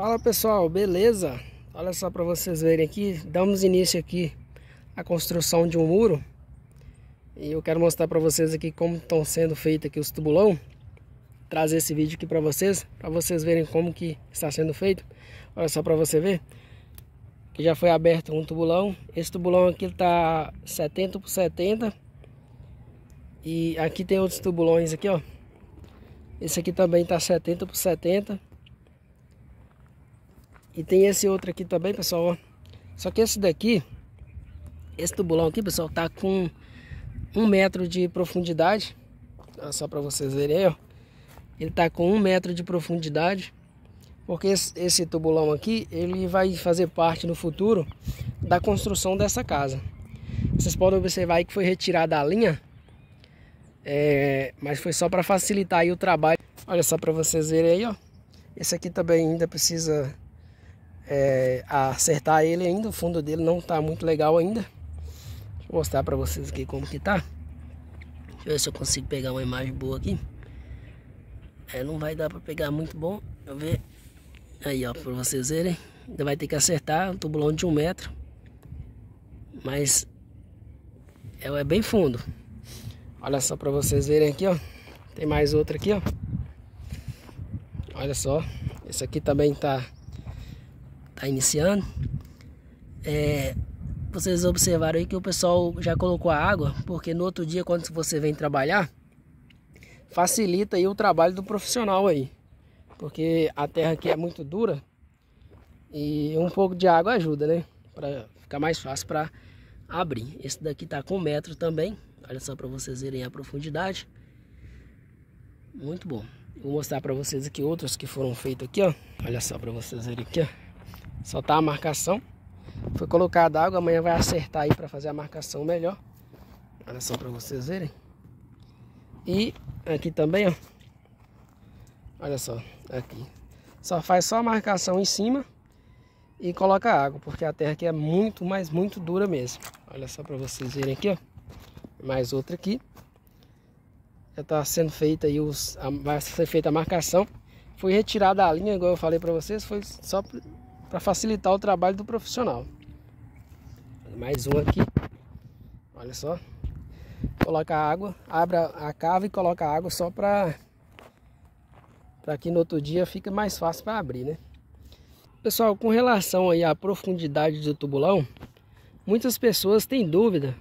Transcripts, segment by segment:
Fala pessoal, beleza? Olha só para vocês verem aqui, damos início aqui à construção de um muro. E eu quero mostrar para vocês aqui como estão sendo feitos aqui os tubulão. Trazer esse vídeo aqui para vocês para vocês verem como que está sendo feito. Olha só para você ver que já foi aberto um tubulão. Esse tubulão aqui está 70 por 70 e aqui tem outros tubulões aqui ó. Esse aqui também está 70 por 70 e tem esse outro aqui também, pessoal, ó. Só que esse daqui, esse tubulão aqui, pessoal, tá com um metro de profundidade. Só para vocês verem aí, ó. Ele tá com um metro de profundidade. Porque esse, esse tubulão aqui, ele vai fazer parte no futuro da construção dessa casa. Vocês podem observar aí que foi retirada a linha. É, mas foi só para facilitar aí o trabalho. Olha só para vocês verem aí, ó. Esse aqui também ainda precisa é, acertar ele ainda. O fundo dele não está muito legal ainda. Eu mostrar para vocês aqui como que tá. Deixa eu ver se eu consigo pegar uma imagem boa aqui. É, não vai dar para pegar muito bom. Deixa eu ver. Aí, ó, para vocês verem. Ainda vai ter que acertar um tubulão de um metro. Mas é, é bem fundo. Olha só para vocês verem aqui, ó. Tem mais outro aqui, ó. Olha só. Esse aqui também tá tá iniciando, é, vocês observaram aí que o pessoal já colocou a água, porque no outro dia quando você vem trabalhar, facilita aí o trabalho do profissional aí. Porque a terra aqui é muito dura e um pouco de água ajuda, né? Para ficar mais fácil para abrir. Esse daqui tá com metro também. Olha só para vocês verem a profundidade. Muito bom. Vou mostrar para vocês aqui outros que foram feitos aqui, ó. Olha só para vocês verem aqui, ó. Só tá a marcação. Foi colocada água, amanhã vai acertar aí para fazer a marcação melhor. Olha só para vocês verem. E aqui também, ó. Olha só, aqui. Só faz só a marcação em cima e coloca água, porque a terra aqui é muito, mas muito dura mesmo. Olha só para vocês verem aqui, ó. Mais outra aqui. Já tá sendo feita aí os vai ser feita a marcação. Foi retirada a linha, igual eu falei para vocês, foi só para facilitar o trabalho do profissional. Mais um aqui. Olha só. Coloca a água, abre a cava e coloca a água só para para que no outro dia fique mais fácil para abrir, né? Pessoal, com relação aí à profundidade do tubulão, muitas pessoas têm dúvida,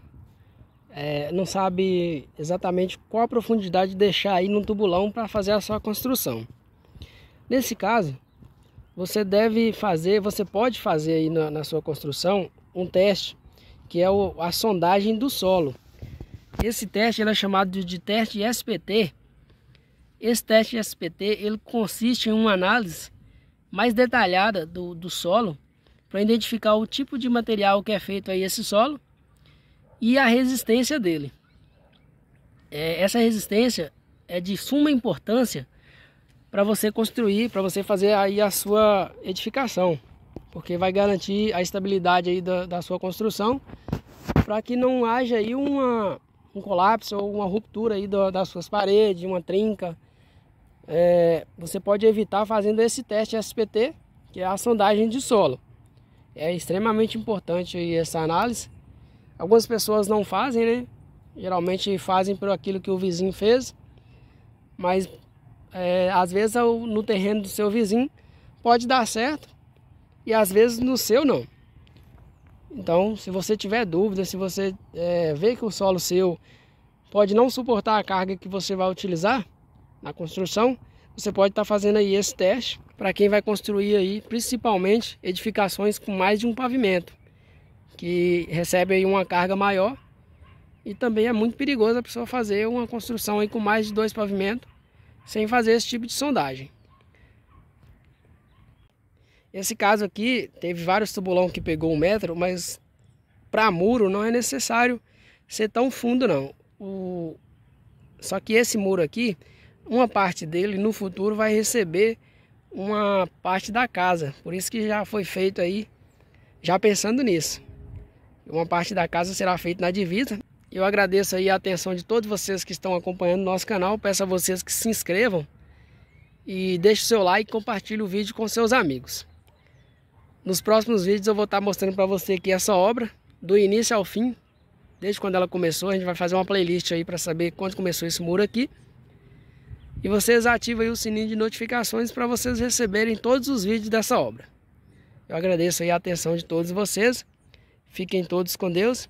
é, não sabe exatamente qual a profundidade de deixar aí no tubulão para fazer a sua construção. Nesse caso, você deve fazer, você pode fazer aí na, na sua construção um teste que é o, a sondagem do solo. Esse teste é chamado de, de teste SPT. Esse teste SPT ele consiste em uma análise mais detalhada do, do solo para identificar o tipo de material que é feito aí esse solo e a resistência dele. É, essa resistência é de suma importância para você construir, para você fazer aí a sua edificação, porque vai garantir a estabilidade aí da, da sua construção, para que não haja aí uma, um colapso ou uma ruptura aí do, das suas paredes, uma trinca. É, você pode evitar fazendo esse teste SPT, que é a sondagem de solo. É extremamente importante essa análise. Algumas pessoas não fazem, né? Geralmente fazem por aquilo que o vizinho fez, mas é, às vezes no terreno do seu vizinho pode dar certo e às vezes no seu não. Então, se você tiver dúvida, se você é, vê que o solo seu pode não suportar a carga que você vai utilizar na construção, você pode estar tá fazendo aí esse teste para quem vai construir aí, principalmente edificações com mais de um pavimento, que recebe aí uma carga maior e também é muito perigoso a pessoa fazer uma construção aí com mais de dois pavimentos sem fazer esse tipo de sondagem. Esse caso aqui teve vários tubulão que pegou um metro, mas para muro não é necessário ser tão fundo não. O... Só que esse muro aqui, uma parte dele no futuro vai receber uma parte da casa. Por isso que já foi feito aí, já pensando nisso. Uma parte da casa será feita na divisa eu agradeço aí a atenção de todos vocês que estão acompanhando nosso canal. Peço a vocês que se inscrevam E deixe o seu like e compartilhe o vídeo com seus amigos. Nos próximos vídeos eu vou estar mostrando para você aqui essa obra, do início ao fim, desde quando ela começou. A gente vai fazer uma playlist aí para saber quando começou esse muro aqui. E vocês ativam aí o sininho de notificações para vocês receberem todos os vídeos dessa obra. Eu agradeço aí a atenção de todos vocês. Fiquem todos com Deus